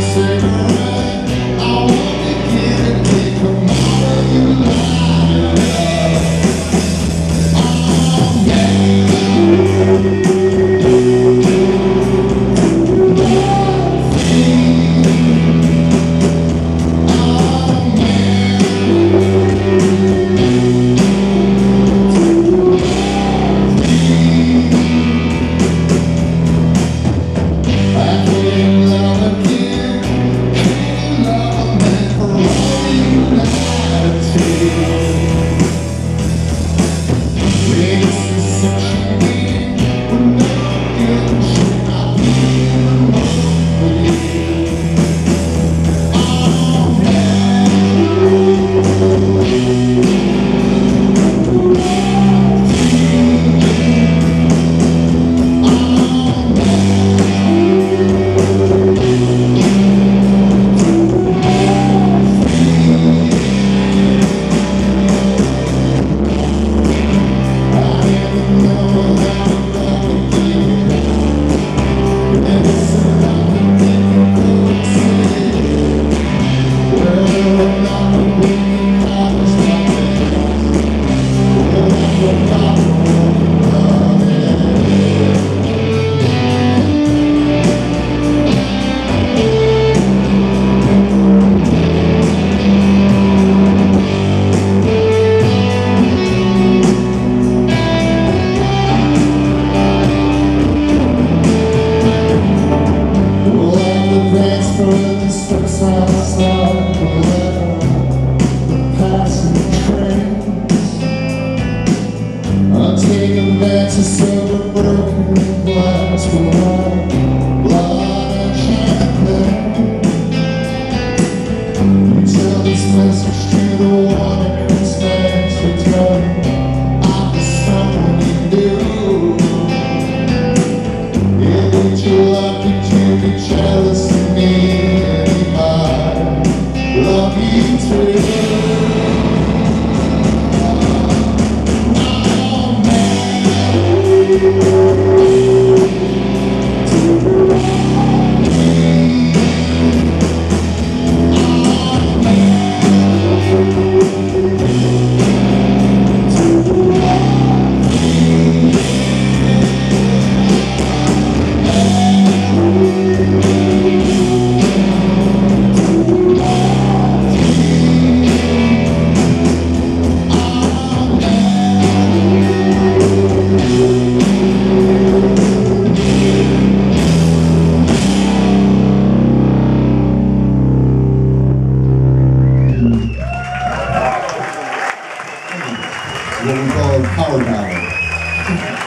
思念 that's a te what we call power ballad.